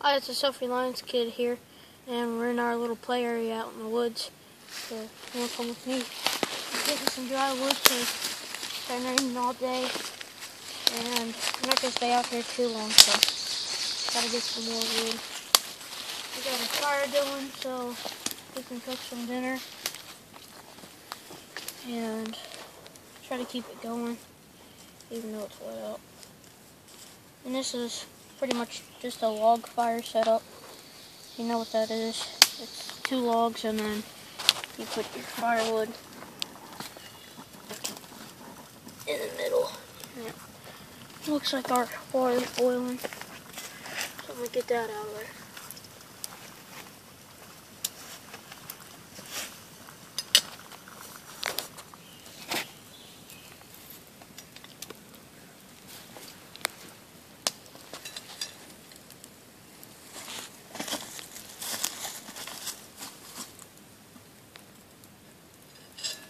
Hi, it's a self-reliance kid here, and we're in our little play area out in the woods. So, you want to come with me? I'm getting some dry wood because it's been raining all day, and I'm not to stay out here too long, so gotta get some more wood. We got a fire going, so we can cook some dinner, and try to keep it going, even though it's wet out. And this is pretty much just a log fire setup. You know what that is. It's two logs and then you put your firewood in the middle. Yeah. Looks like our water's boiling. So I'm gonna get that out of there.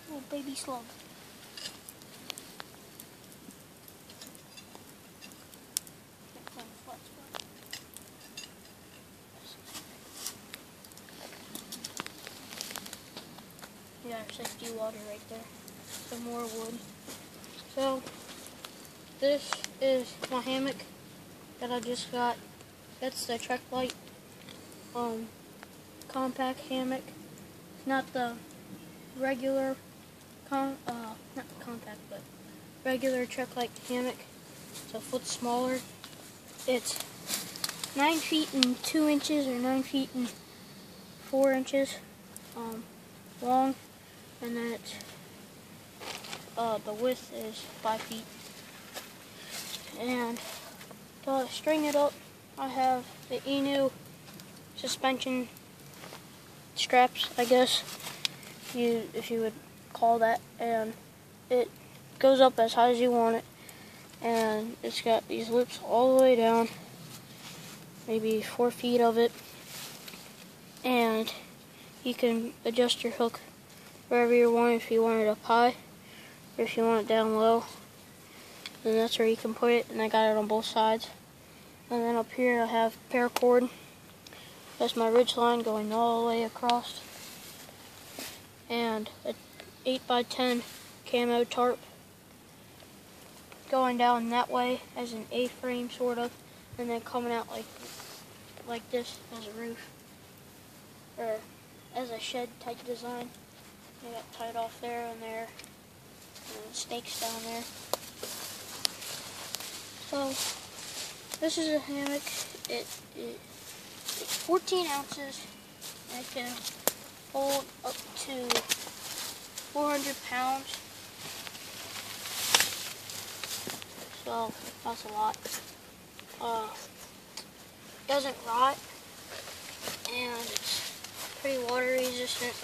Little baby slug. Yeah, safety water right there. Some more wood. So, this is my hammock that I just got. That's the Trek Light um, compact hammock. It's not the regular con uh not compact but regular Trek Light hammock. It's a foot smaller. It's nine feet and two inches or nine feet and four inches um, long and then it's uh, the width is five feet. And to string it up, I have the ENO suspension straps, I guess you if you would call that, and it goes up as high as you want it, and it's got these loops all the way down, maybe four feet of it, and you can adjust your hook wherever you want. If you want it up high or if you want it down low then that's where you can put it. And I got it on both sides. And then up here I have paracord. That's my ridge line going all the way across. And a 8x10 camo tarp going down that way as an A-frame sort of and then coming out like like this as a roof or as a shed type design I got tied off there and there. And snakes down there. So, this is a hammock. It, it it's 14 ounces. And it can hold up to 400 pounds. So, that's a lot. Uh, doesn't rot. And it's pretty water resistant.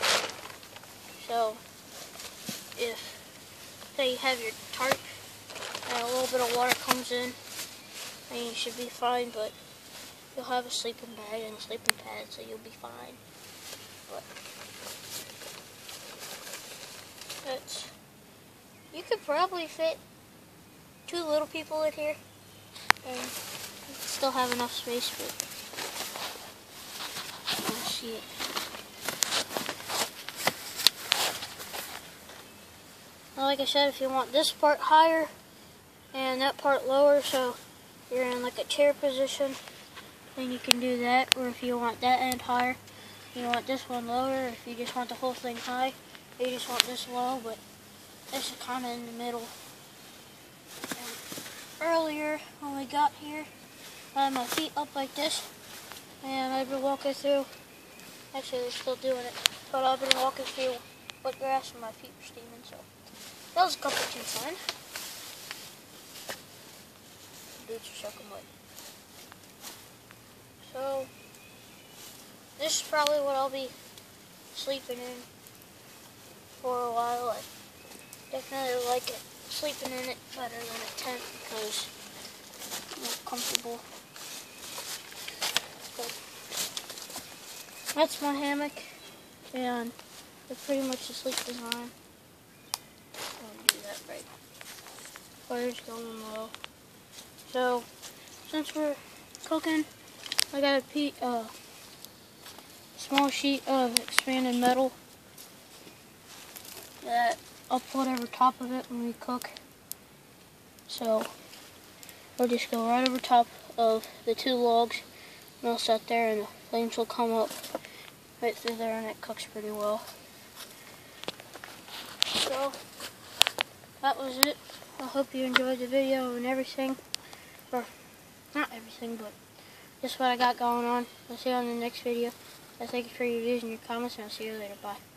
So if say you have your tarp and a little bit of water comes in, then you should be fine, but you'll have a sleeping bag and a sleeping pad, so you'll be fine. But that's you could probably fit two little people in here and still have enough space, but let's see it. like I said, if you want this part higher and that part lower, so you're in like a chair position, then you can do that. Or if you want that end higher, you want this one lower. If you just want the whole thing high, you just want this low, but this is kind of in the middle. And earlier, when we got here, I had my feet up like this, and I've been walking through, actually they're still doing it, but I've been walking through wet grass and my feet were steaming, so. That was a couple too fun. Boots are soaking wet. So, this is probably what I'll be sleeping in for a while. I definitely like it, sleeping in it better than a tent because it's more comfortable. But that's my hammock, and it's pretty much a sleep design I'll do that right. Fire's going low. So, since we're cooking, I got a pe- uh, small sheet of expanded metal that I'll put over top of it when we cook. So we'll just go right over top of the two logs and they'll sit there and the flames will come up right through there and it cooks pretty well. So that was it. I hope you enjoyed the video and everything. Or not everything, but just what I got going on. I'll see you on the next video. I thank you for your views and your comments and I'll see you later. Bye.